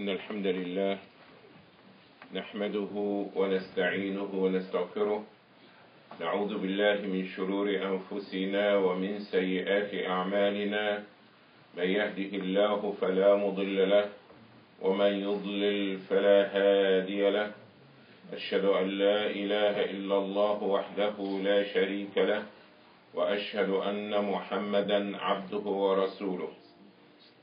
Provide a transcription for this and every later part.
إن الحمد لله نحمده ونستعينه ونستغفره. نعوذ بالله من شرور أنفسنا ومن سيئات أعمالنا. من يهده الله فلا مضل له ومن يضلل فلا هادي له. أشهد أن لا إله إلا الله وحده لا شريك له وأشهد أن محمدا عبده ورسوله.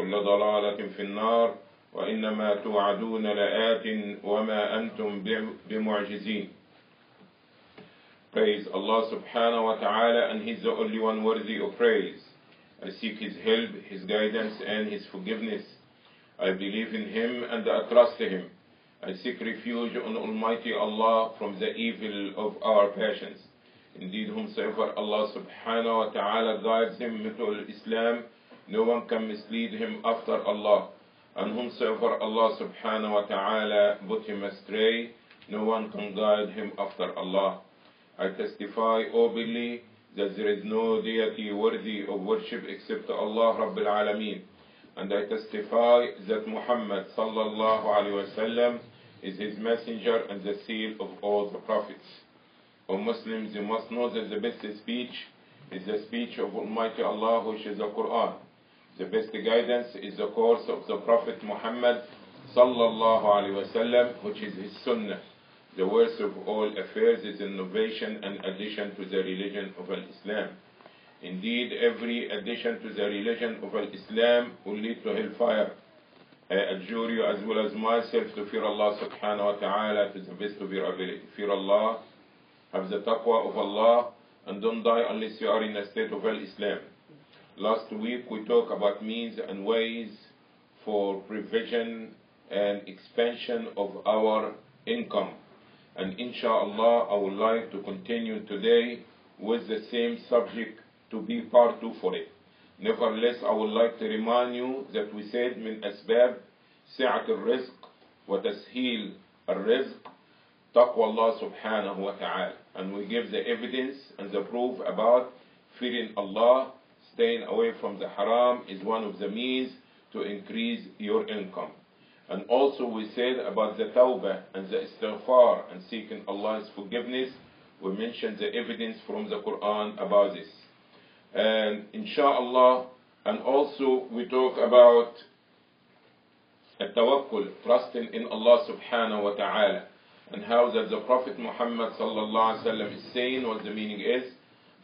وكل ضلالة في النار وإنما توعدون لآت وما أنتم بمعجزين Praise Allah subhanahu wa ta'ala and He's the only one worthy of praise. I seek His help, His guidance and His forgiveness. I believe in Him and I trust Him. I seek refuge on Almighty Allah from the evil of our passions. Indeed, whomsoever Allah subhanahu wa ta'ala guides him to Islam, no one can mislead him after Allah. And whomsoever Allah subhanahu wa ta'ala put him astray, no one can guide him after Allah. I testify openly that there is no deity worthy of worship except Allah Rabbil Alameen. And I testify that Muhammad sallallahu alayhi wasallam is his messenger and the seal of all the prophets. O Muslims, you must know that the best speech is the speech of Almighty Allah, which is the Quran. The best guidance is the course of the Prophet Muhammad sallallahu alaihi wasallam, which is his Sunnah. The worst of all affairs is innovation and addition to the religion of Islam. Indeed, every addition to the religion of Islam will lead to hellfire. I adjure you as well as myself to fear Allah subhanahu wa ta'ala to the best of your ability. Fear Allah, have the taqwa of Allah, and don't die unless you are in a state of Islam. Last week we talked about means and ways for prevention and expansion of our income. And inshallah, I would like to continue today with the same subject to be part two for it. Nevertheless, I would like to remind you that we said من أسباب سعة الرزق وتسهيل الرزق تقوى الله سبحانه وتعالى. And we give the evidence and the proof about fearing Allah, staying away from the haram is one of the means to increase your income. And also we said about the tawbah and the istighfar and seeking Allah's forgiveness. We mentioned the evidence from the Quran about this. And inshallah, and also we talk about التوكل, trusting in Allah subhanahu wa ta'ala, and how that the Prophet Muhammad sallallahu alaihi wasallam is saying what the meaning is.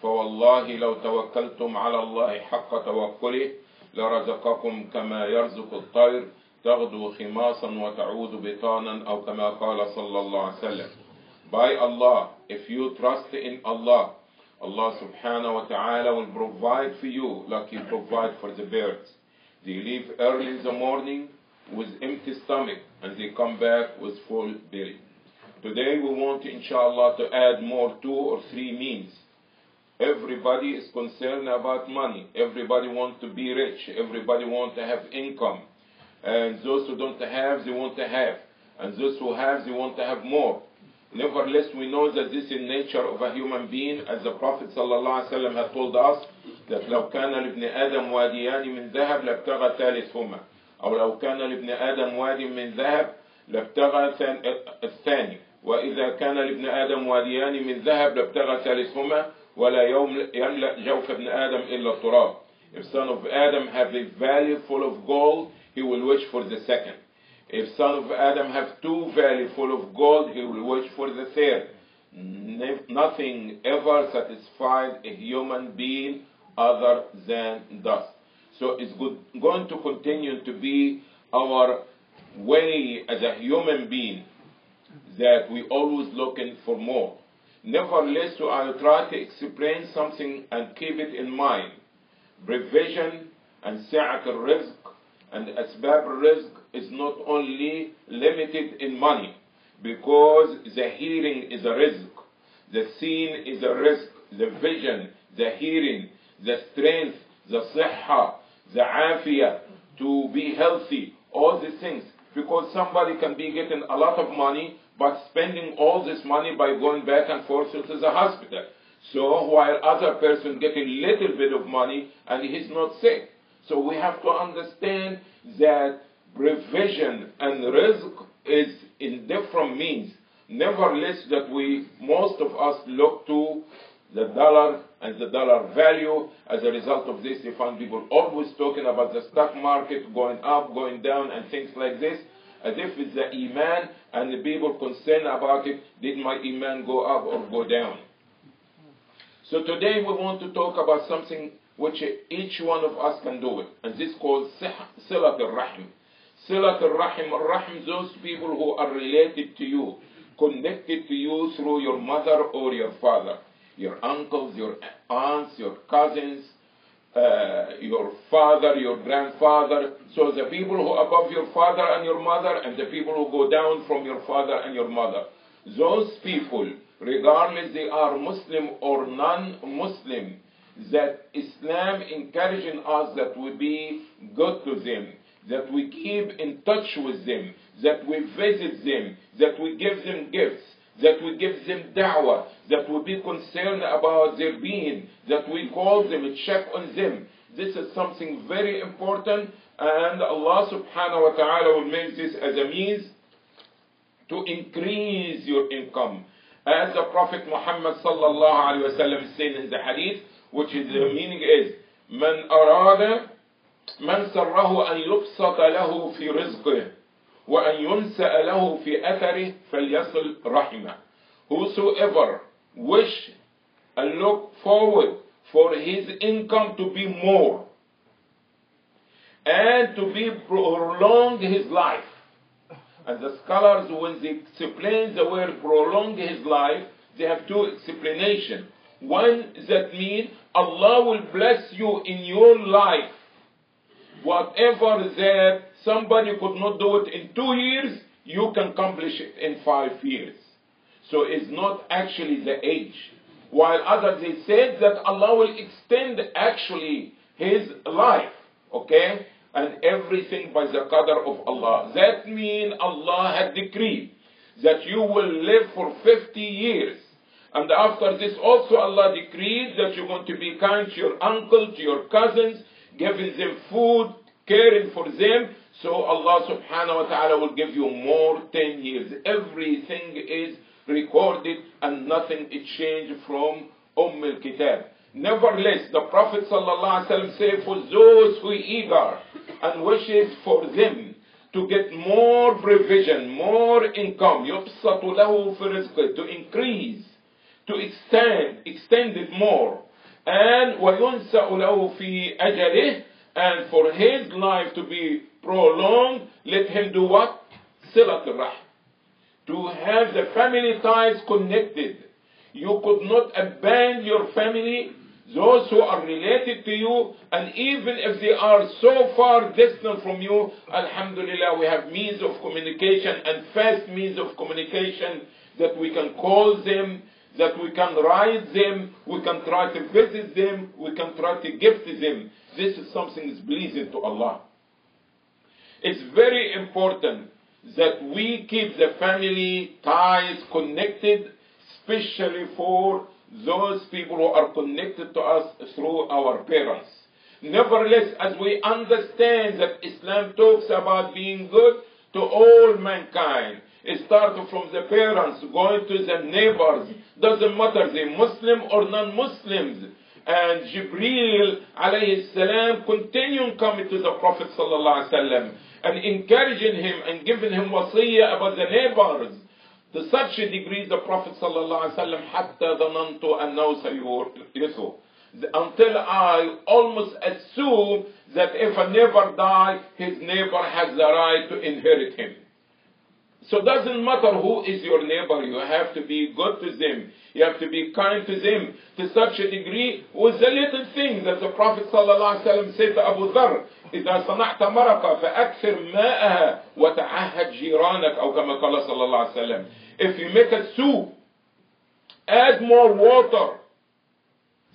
فوالله لو توكلتم على الله حق توكله لرزقكم كما يرزق الطير تغدو خماصا وتعود بطانا أو كما قال صلى الله عليه وسلم. By Allah, if you trust in Allah, Allah subhanahu wa ta'ala will provide for you like He provide for the birds. They leave early in the morning with empty stomach and they come back with full belly. Today we want inshallah to add more two or three means. Everybody is concerned about money. Everybody wants to be rich. Everybody wants to have income. And those who don't have, they want to have. And those who have, they want to have more. Nevertheless, we know that this is nature of a human being, as the Prophet ﷺ had told us that لو كان لابن آدم واديان من ذهب لابتغى ثالثهما أو لو كان لابن آدم واد من ذهب لابتغى الثاني وإذا كان لابن آدم واديان من ذهب لابتغى ثالثهما ولا يوم يملأ جوف ابن آدم إلا التراب If son of Adam have a valley full of gold, he will wish for the second. If son of Adam have two valley full of gold, he will wish for the third. Nothing ever satisfied a human being other than dust. So it's good, going to continue to be our way as a human being that we always looking for more. Nevertheless, I'll try to explain something and keep it in mind. Provision and sa'at al-rizq and asbab al-rizq is not only limited in money because the hearing is a rizq, the seeing is a rizq, the vision, the hearing, the strength, the sihha, the afiyah, to be healthy, all these things. Because somebody can be getting a lot of money but spending all this money by going back and forth to the hospital. So while other person getting little bit of money and he's not sick. So we have to understand that provision and rizq is in different means. Nevertheless, that we most of us look to the dollar and the dollar value. As a result of this, you find people always talking about the stock market going up, going down, and things like this, as if it's the iman and the people concerned about it. Did my iman go up or go down? So today we want to talk about something which each one of us can do it, and this is called silat al-rahim. Silat al-rahim, al-rahim, those people who are related to you, connected to you through your mother or your father, your uncles, your aunts, your cousins, uh, your father, your grandfather. So the people who above your father and your mother, and the people who go down from your father and your mother. Those people, regardless they are Muslim or non-Muslim, that Islam encouraging us that we be good to them, that we keep in touch with them, that we visit them, that we give them gifts, that we give them da'wah, that we be concerned about their being, that we call them and check on them. This is something very important, and Allah subhanahu wa ta'ala will make this as a means to increase your income. As the Prophet Muhammad sallallahu alayhi wa sallam said in the hadith, which is the meaning is, من أراد من سره أن يبسط له في رزقه وأن ينسأ له في أثره فليصل رحمه. Whosoever wish and look forward for his income to be more and to be prolong his life. And the scholars, when they explain the word prolong his life, they have two explanations. One that means Allah will bless you in your life. Whatever that somebody could not do it in two years, you can accomplish it in five years. So it's not actually the age. While others they said that Allah will extend actually his life. Okay? And everything by the qadr of Allah. That means Allah had decreed that you will live for 50 years. And after this also Allah decreed that you're going to be kind to your uncle, to your cousins, giving them food, caring for them. So Allah subhanahu wa ta'ala will give you more 10 years. Everything is recorded and nothing is changed from Umm al-Kitab. Nevertheless, the Prophet sallallahu alaihi wasallam said, for those who are eager and wishes for them to get more provision, more income, يبسط له في رزقه, to increase, to extend, extend it more, and وينسأ له في أجله, and for his life to be prolonged, let him do what? صلة الرحم. To have the family ties connected. You could not abandon your family those who are related to you, and even if they are so far distant from you, Alhamdulillah, we have means of communication and fast means of communication that we can call them, that we can write them, we can try to visit them, we can try to gift them. This is something that's pleasing to Allah. It's very important that we keep the family ties connected, especially for those people who are connected to us through our parents. Nevertheless, as we understand that Islam talks about being good to all mankind, it starts from the parents, going to the neighbors, doesn't matter they Muslim or non-Muslims. And Jibreel alayhi salam continuing coming to the Prophet sallallahu alaihi wasallam and encouraging him and giving him wasiyah about the neighbors. To such a degree the Prophet sallallahu alaihi wasallam حتى ظننت أنه سيورثه until I almost assume that if a neighbor die, his neighbor has the right to inherit him. So it doesn't matter who is your neighbor, you have to be good to them. You have to be kind to them to such a degree with the little thing that the Prophet ﷺ said to Abu Dharr, إذا صنعت مرقة فأكثر ماءها وتعهد جيرانك أو كما قال صلى الله عليه وسلم. If you make a soup, add more water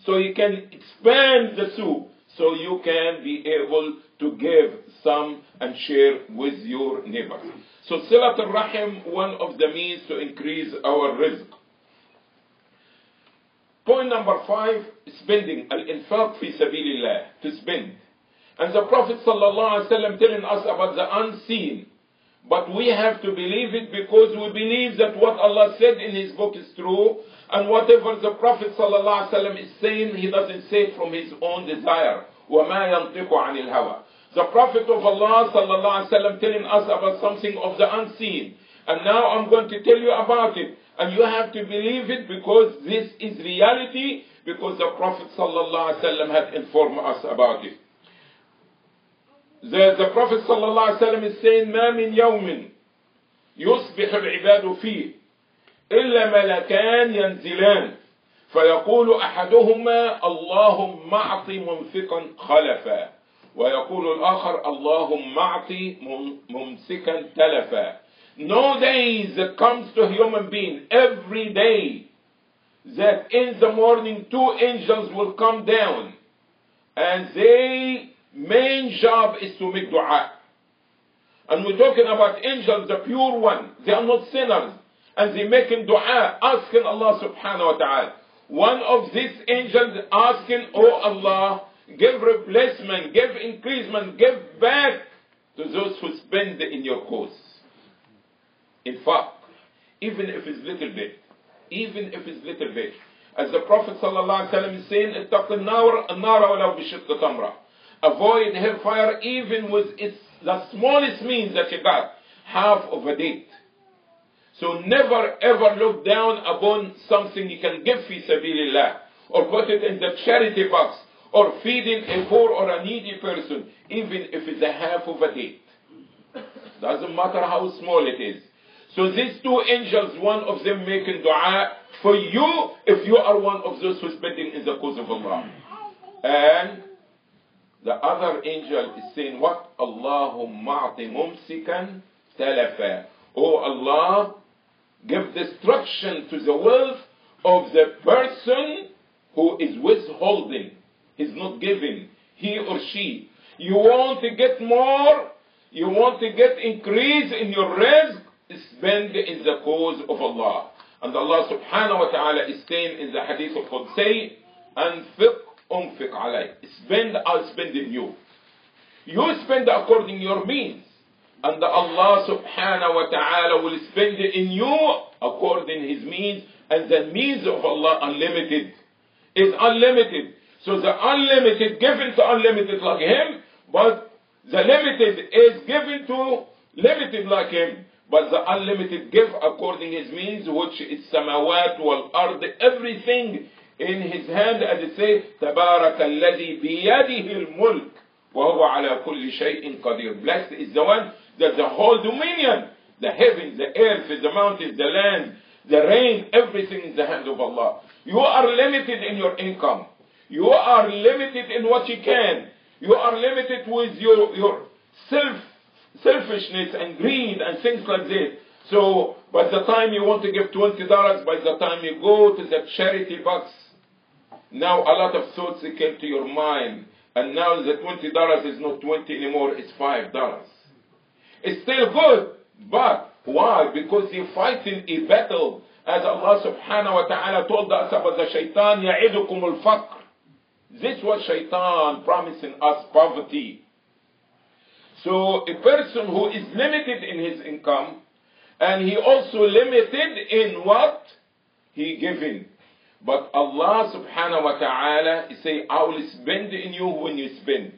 so you can expand the soup so you can be able to give some and share with your neighbor. So Silat al-Rahim, one of the means to increase our rizq. Point number five, spending. Al-infaq fi sabilillah, to spend. And the Prophet sallallahu ﷺ telling us about the unseen. But we have to believe it because we believe that what Allah said in His book is true, and whatever the Prophet ﷺ is saying, he doesn't say it from his own desire. وَمَا يَنْطِقُ عَنِ الْهَوَى The Prophet of Allah sallallahu alaihi wasallam telling us about something of the unseen. And now I'm going to tell you about it. And you have to believe it because this is reality, because the Prophet sallallahu alaihi wasallam had informed us about it. The, the Prophet sallallahu alaihi wasallam is saying, ما من يوم يصبح العباد فيه إلا ملكان ينزلان فيقول أحدهما اللهم أعط منفقا خلفا ويقول الآخر اللهم أعط ممسكا تلفا No days that comes to human being every day that in the morning two angels will come down and their main job is to make dua. And we're talking about angels, the pure one. They are not sinners. And they making dua, asking Allah subhanahu wa ta'ala. One of these angels asking, Oh Allah, give replacement, give increasement, give back to those who spend in your cause. In fact, even if it's little bit, even if it's little bit, as the Prophet sallallahu alaihi wasallam is saying, اتق النار النار ولو بشق تمرة. Avoid hellfire even with its the smallest means that you got, half of a date. So never ever look down upon something you can give fi sabilillah or put it in the charity box or feeding a poor or a needy person, even if it's a half of a date. Doesn't matter how small it is. So these two angels, one of them making dua for you if you are one of those who's spending in the cause of Allah. And the other angel is saying what? Allahumma a'ti mumsikan talafa. Oh Allah, give destruction to the wealth of the person who is withholding is not given, he or she. You want to get more, you want to get increase in your rizq, spend in the cause of Allah. And Allah subhanahu wa ta'ala is saying in the hadith of Qudsi, أنفق أنفق علي. Spend, I'll spend in you. You spend according to your means. And Allah subhanahu wa ta'ala will spend in you according his means. And the means of Allah unlimited is unlimited. So the unlimited given to unlimited like him, but the limited is given to limited like him. But the unlimited give according his means, which is samawat wal ard, everything in his hand, as it says, تبارك الذي بيده الملك وهو على كل شيء قدير. Blessed is the one that the whole dominion, the heavens, the earth, the mountains, the land, the rain, everything in the hand of Allah. You are limited in your income. You are limited in what you can. You are limited with your, your self selfishness and greed and things like this. So by the time you want to give twenty dollars, by the time you go to the charity box, now a lot of thoughts came to your mind, and now the twenty dollars is not twenty anymore; it's five dollars. It's still good, but why? Because you're fighting a battle, as Allah Subhanahu wa Taala told us about the shaitan, يعدكم الفقر. this was shaitan promising us poverty. So a person who is limited in his income, and he also limited in what he given. But Allah subhanahu wa ta'ala say, I will spend in you when you spend.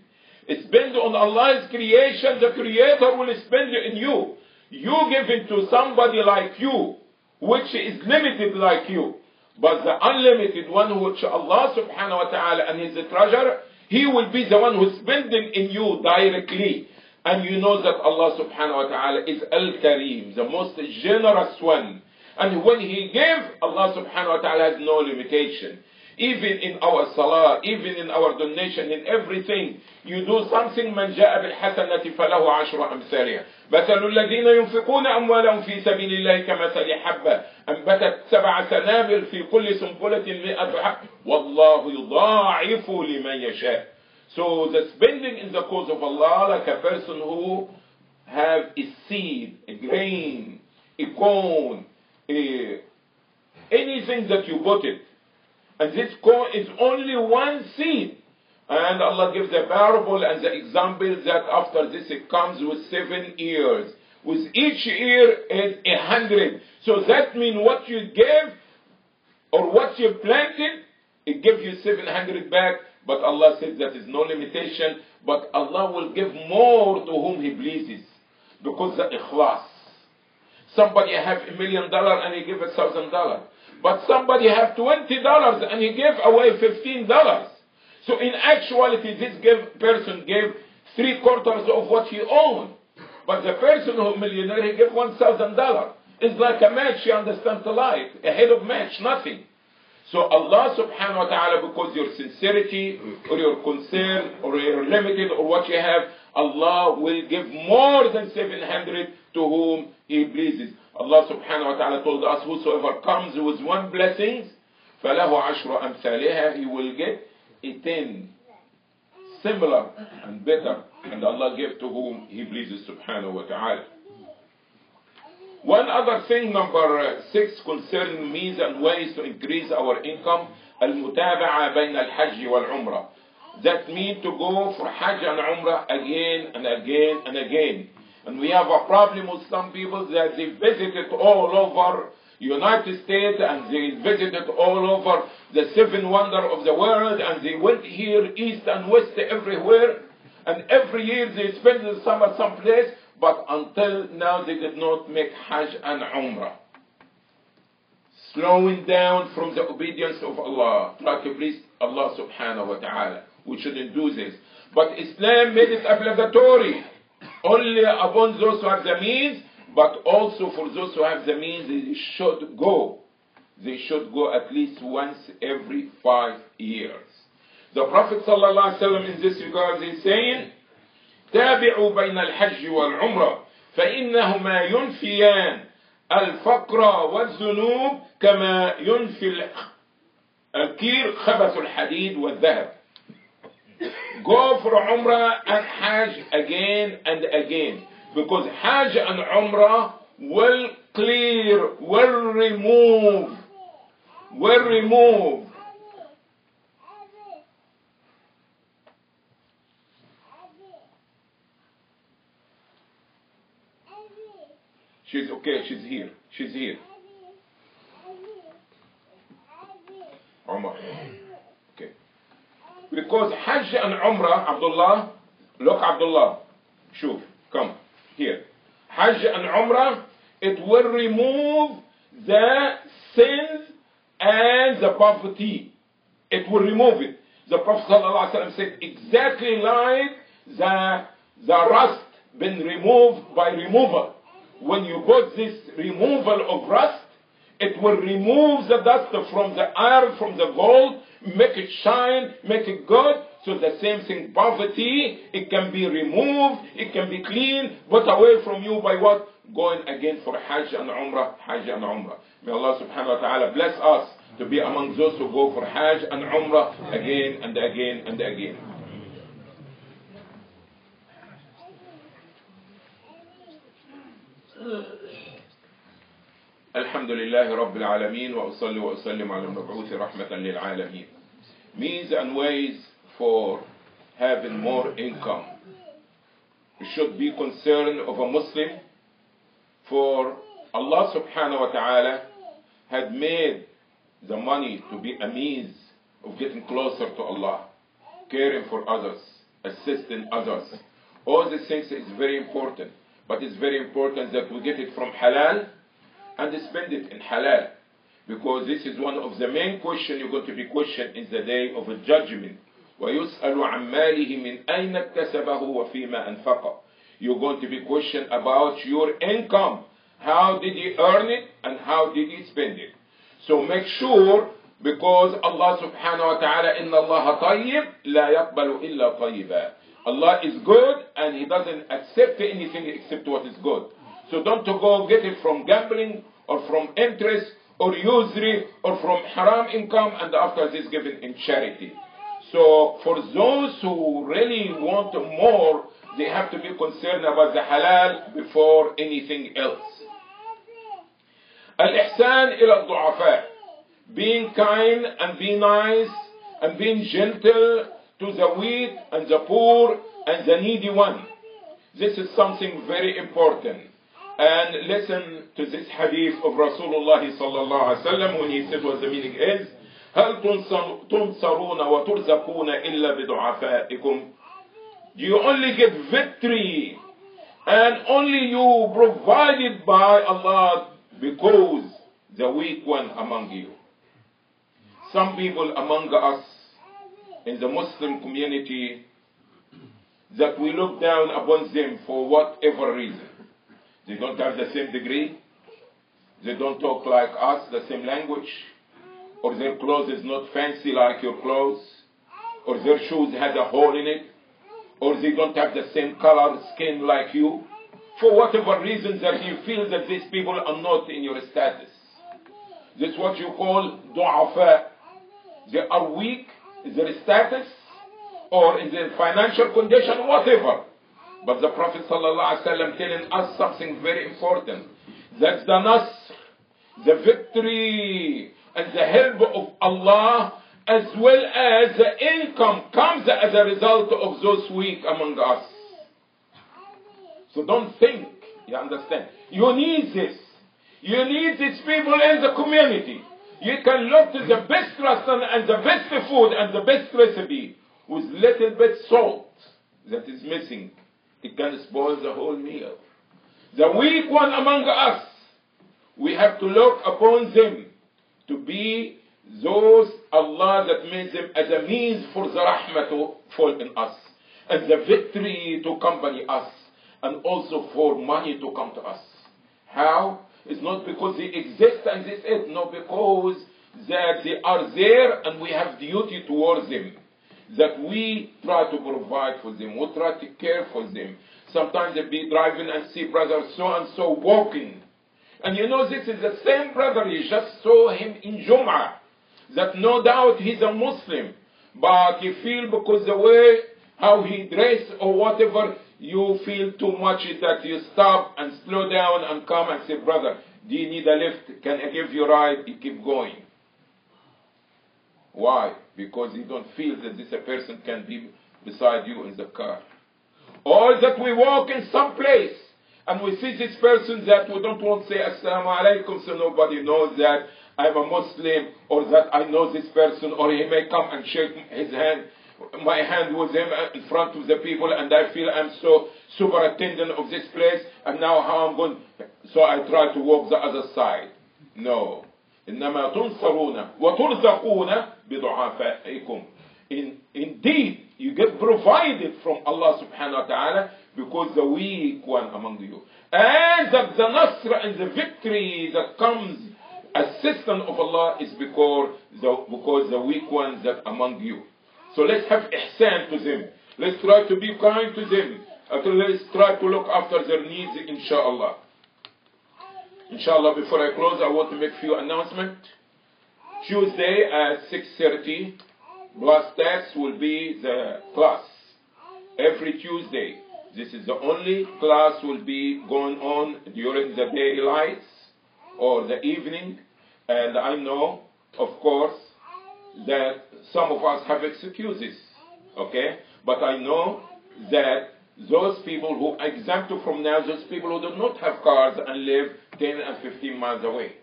Spend on Allah's creation, the creator will spend in you. You give it to somebody like you, which is limited like you. But the unlimited one which Allah subhanahu wa ta'ala and his treasure, he will be the one who's spending in you directly. And you know that Allah subhanahu wa ta'ala is Al-Kareem, the most generous one. And when He gave, Allah subhanahu wa ta'ala has no limitation Even in our salah, even in our donation, in everything, you do something من جاء بالحسنة فله عشر أمثالها. مثل الذين ينفقون أموالهم في سبيل الله كمثل حبة أنبتت سبع سنابل في كل سنبلة مئة حب والله يضاعف لمن يشاء. So the spending in the cause of Allah, like a person who have a seed, a grain, a corn, a, anything that you put it, and this corn is only one seed. And Allah gives the parable and the example that after this it comes with seven ears. With each ear is a hundred. So that means what you gave or what you planted, it gives you seven hundred back. But Allah says that is no limitation. But Allah will give more to whom He pleases. Because the ikhlas. Somebody have a million dollar and he give a thousand dollar. But somebody have twenty dollars and he gave away fifteen dollars. So in actuality, this person gave three quarters of what he owned. But the person who millionaire, he gave one thousand dollars. It's like a match, you understand the light. A head of match, nothing. So Allah subhanahu wa ta'ala, because your sincerity or your concern or your limited or what you have, Allah will give more than 700 to whom He pleases. Allah subhanahu wa ta'ala told us, whosoever comes with one blessing, فَلَهُ عَشْرُ أَمْثَالِهَا He will get a ten similar and better. And Allah gave to whom He pleases subhanahu wa ta'ala. One other thing, number six, concerning means and ways to increase our income, المتابعة بين الحج والعمرة. That means to go for Hajj and Umrah again and again and again. And we have a problem with some people that they visited all over United States and they visited all over the seven wonder of the world and they went here east and west everywhere and every year they spend the summer someplace but until now they did not make Hajj and Umrah. Slowing down from the obedience of Allah. To please Allah subhanahu wa ta'ala. We shouldn't do this. But Islam made it obligatory. Only upon those who have the means, but also for those who have the means, they should go. They should go at least once every five years. The Prophet ﷺ in this regard is saying, تابعوا بين الحج والعمرة فإنهما ينفيان الفقر والذنوب كما ينفي الكير خبث الحديد والذهب go for Umrah and Hajj again and again. Because Hajj and Umrah will clear, will remove, will remove She's okay, she's here. She's here. Umar. Okay. Because Hajj and Umrah, Abdullah, look Abdullah, shuf, come, here. Hajj and Umrah, it will remove the sins and the poverty. It will remove it. The Prophet ﷺ said exactly like the, the rust been removed by remover. When you got this removal of rust, it will remove the dust from the iron, from the gold, make it shine, make it good. So the same thing, poverty, it can be removed, it can be cleaned, but away from you by what? Going again for Hajj and Umrah, Hajj and Umrah. May Allah subhanahu wa ta'ala bless us to be among those who go for Hajj and Umrah again and again and again. الحمد لله رب العالمين وأصلي وأسلم على المبعوث رحمة للعالمين means and ways for having more income we should be concerned of a Muslim for Allah subhanahu wa ta'ala had made the money to be a means of getting closer to Allah caring for others assisting others all these things is very important but it's very important that we get it from halal and spend it in halal. Because this is one of the main questions you're going to be questioned in the day of judgment. ويسأل عن ماله من أين اكتسبه وفيما أنفقه. You're going to be questioned about your income. How did you earn it and how did you spend it? So make sure because Allah subhanahu wa ta'ala إن الله طيب لا يقبل إلا طيبا. Allah is good and He doesn't accept anything except what is good. So don't go get it from gambling or from interest or usury or from haram income and after this given in charity. So for those who really want more, they have to be concerned about the halal before anything else. Al-ihsan ila du'afa. Being kind and being nice and being gentle to the weak and the poor and the needy one. This is something very important And listen to this hadith of Rasulullah sallallahu alaihi wasallam when he said what the meaning is. هل تنصرون وترزقون إلا بدعفائكم Do you only get victory and only you provided by Allah because the weak one among you. Some people among us in the Muslim community that we look down upon them for whatever reason. They don't have the same degree. They don't talk like us, the same language. Or their clothes is not fancy like your clothes. Or their shoes has a hole in it. Or they don't have the same color skin like you. For whatever reasons that you feel that these people are not in your status. This is what you call du'afa. They are weak in their status or in their financial condition, whatever. But the Prophet ﷺ telling us something very important. That's the nasr, the victory, and the help of Allah, as well as the income comes as a result of those weak among us. So don't think, you understand? You need this. You need these people in the community. You can look to the best restaurant and the best food and the best recipe with little bit salt that is missing it can spoil the whole meal. The weak one among us, we have to look upon them to be those Allah that made them as a means for the rahmah to fall in us, and the victory to accompany us, and also for money to come to us. How? It's not because they exist and this is, no, because that they are there and we have duty towards them that we try to provide for them, we try to care for them. Sometimes they be driving and see brother so and so walking. And you know this is the same brother, you just saw him in Jum'ah. That no doubt he's a Muslim. but you feel because the way how he dressed or whatever, you feel too much that you stop and slow down and come and say, brother, do you need a lift? Can I give you a ride? You keep going. Why? Because you don't feel that this person can be beside you in the car. Or that we walk in some place and we see this person that we don't want to say assalamu alaikum so nobody knows that I'm a Muslim or that I know this person or he may come and shake his hand my hand with him in front of the people and I feel I'm so superintendent of this place and now how I'm going so I try to walk the other side no إنما تنصرون وترزقون بضعفائكم in, indeed you get provided from Allah subhanahu wa ta'ala because the weak one among you and that the nasr and the victory that comes assistance of Allah is because the, because the weak ones that among you so let's have ihsan to them. Let's try to be kind to them. Let's try to look after their needs, inshallah. Inshallah, before I close, I want to make a few announcements. Tuesday at 6.30, Blast Tax will be the class. Every Tuesday. This is the only class will be going on during the daylights or the evening. And I know, of course, that some of us have excuses, okay? But I know that those people who, example from now, those people who do not have cars and live 10 and 15 miles away.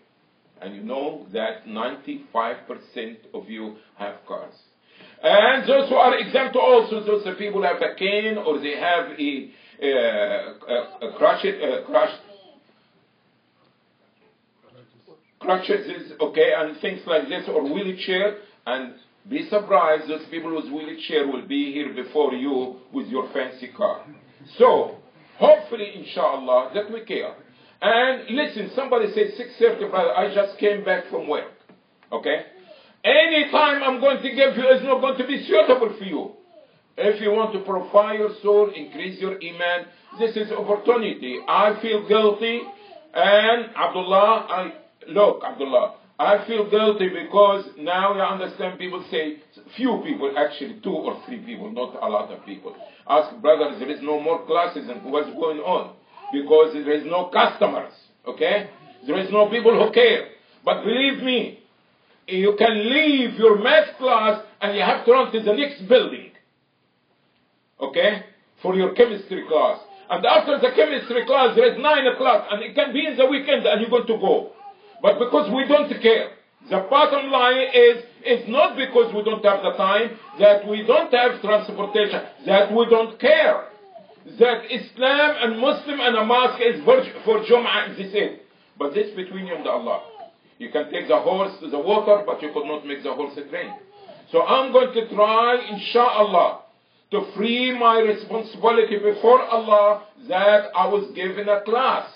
And you know that 95% of you have cars. And those who are exempt also, those people have a cane or they have a, a, a crushed crutches, okay, and things like this, or wheelchair, and be surprised, those people whose wheelchair will be here before you with your fancy car. So, hopefully, inshallah, that we care. And listen, somebody said 6.30, brother, I just came back from work. Okay? Any time I'm going to give you is not going to be suitable for you. If you want to profile your soul, increase your iman, this is opportunity. I feel guilty, and Abdullah, I look, Abdullah, I feel guilty because now you understand people say, few people, actually two or three people, not a lot of people. Ask brothers, there is no more classes and what's going on? Because there is no customers, okay? There is no people who care. But believe me, you can leave your math class and you have to run to the next building, okay? For your chemistry class. And after the chemistry class, there is nine o'clock and it can be in the weekend and you're going to go. But because we don't care. The bottom line is, it's not because we don't have the time, that we don't have transportation, that we don't care. That Islam and Muslim and a mosque is for, for Jum'ah and this is. But this between you and Allah. You can take the horse to the water, but you could not make the horse drink. So I'm going to try, inshallah, to free my responsibility before Allah that I was given a class.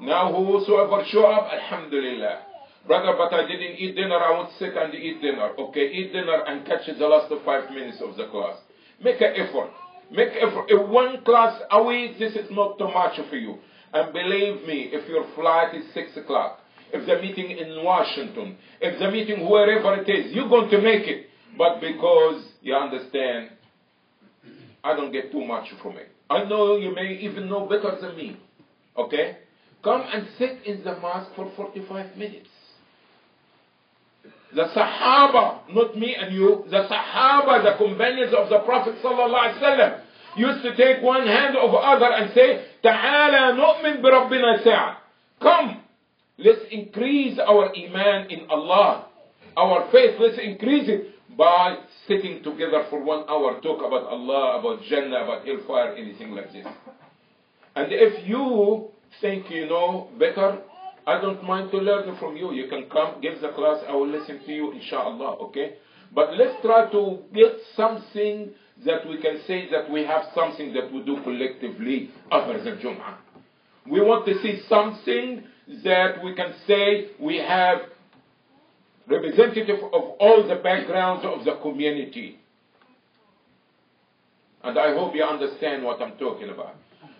Now whosoever show up, Alhamdulillah. Brother, but I didn't eat dinner, I want to sit and eat dinner. Okay, eat dinner and catch the last five minutes of the class. Make an effort. Make effort. If one class a week, this is not too much for you. And believe me, if your flight is six o'clock, if the meeting in Washington, if the meeting wherever it is, you're going to make it. But because you understand, I don't get too much from it. I know you may even know better than me. Okay? Come and sit in the mosque for 45 minutes. The Sahaba, not me and you, the Sahaba, the companions of the Prophet sallallahu alaihi wasallam, used to take one hand over other and say, "Ta'ala nu'min bi Rabbina sa'a." Come, let's increase our iman in Allah, our faith. Let's increase it by sitting together for one hour, talk about Allah, about Jannah, about hellfire, anything like this. And if you think you know better, I don't mind to learn from you. You can come, give the class, I will listen to you, inshallah, okay? But let's try to get something that we can say that we have something that we do collectively other than Jum'ah. We want to see something that we can say we have representative of all the backgrounds of the community. And I hope you understand what I'm talking about.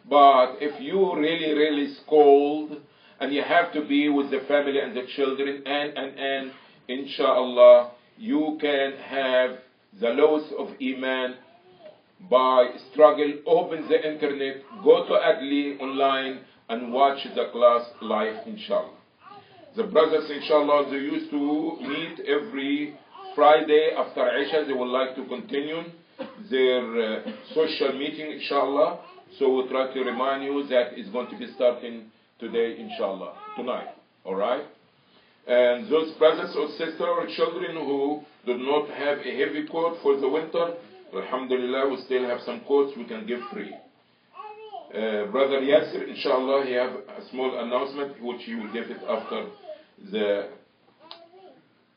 But if you really, really scold, and you have to be with the family and the children, and, and, and, inshallah, you can have the loss of Iman by struggle. Open the internet, go to Adly online and watch the class live, inshallah. The brothers, inshallah, they used to meet every Friday after Isha. They would like to continue their uh, social meeting, inshallah. So we try to remind you that it's going to be starting today, inshallah, tonight. All right? And those brothers or sisters or children who do not have a heavy coat for the winter, alhamdulillah, we still have some coats we can give free. Uh, Brother Yasser, inshallah, he have a small announcement which he will give it after the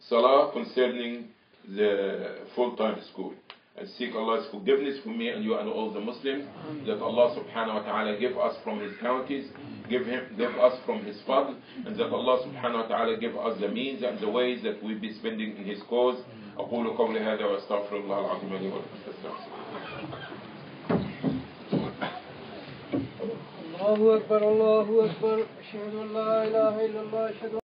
salah concerning the full-time school. I seek Allah's forgiveness for me and you and all the Muslims that Allah subhanahu wa ta'ala give us from his bounties, give him give us from his fadl, and that Allah subhanahu wa ta'ala give us the means and the ways that we be spending in his cause. أقول قولي هذا وأستغفر الله العظيم لي ولكم الله أكبر الله أكبر أشهد أن لا إله إلا الله أشهد